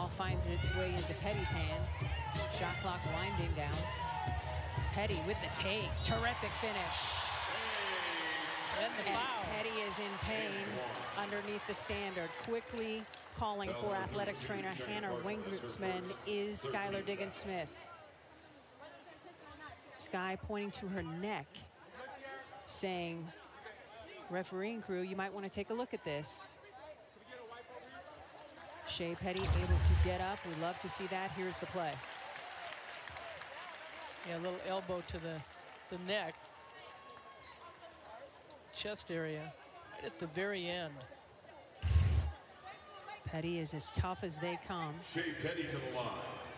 ball finds its way into Peddy's hand. Shot clock winding down. Peddy with the take. Terrific finish. And the foul. Peddy is in pain underneath the standard. Quickly calling for athletic trainer Hannah Wingrutzman is Skylar Diggins Smith. Sky pointing to her neck, saying, refereeing crew, you might want to take a look at this. Shey Peddy able to get up. We love to see that. Here's the play. Yeah, a little elbow to the, the neck. Chest area, right at the very end. Peddy is as tough as they come. Shey Peddy to the line.